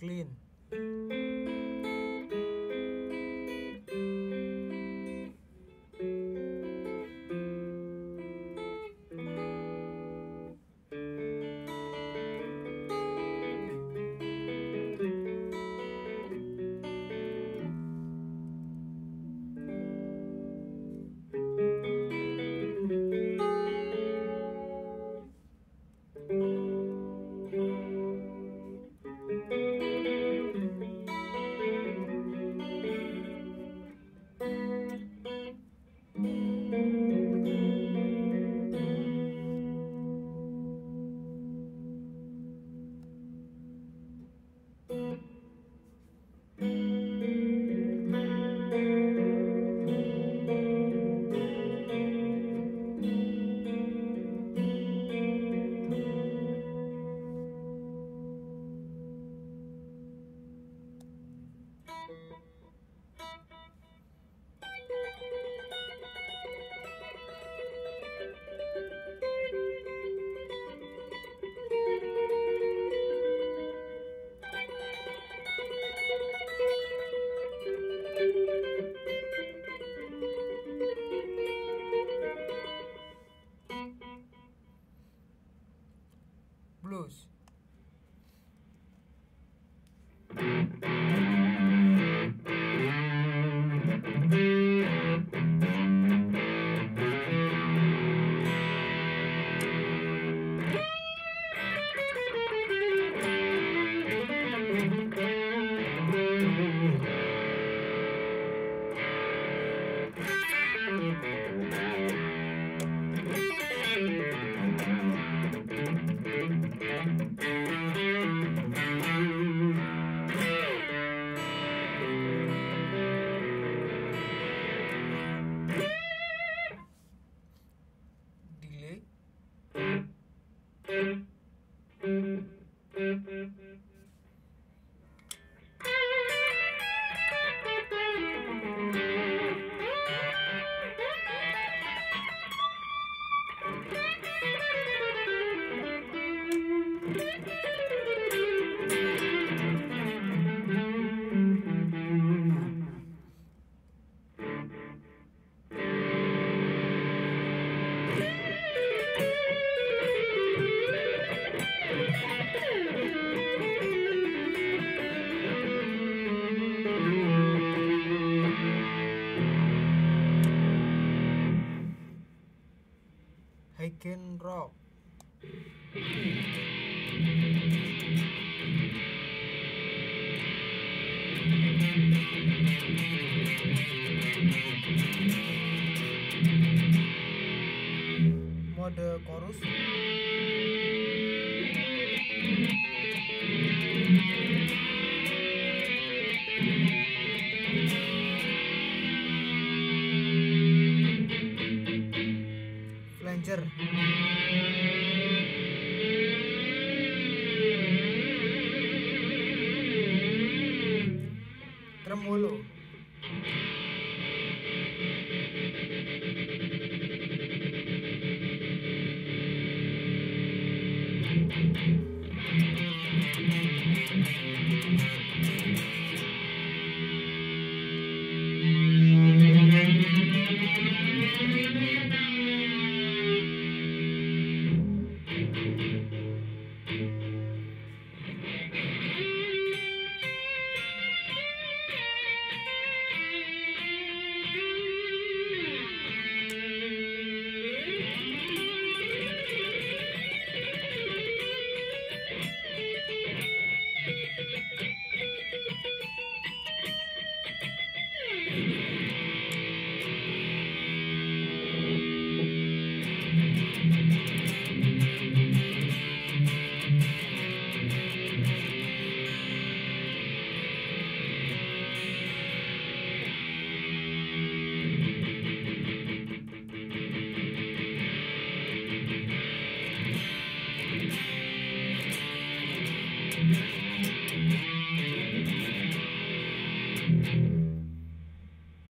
clean blues Hiking Rock. Mode chorus flanger tremolo Thank you.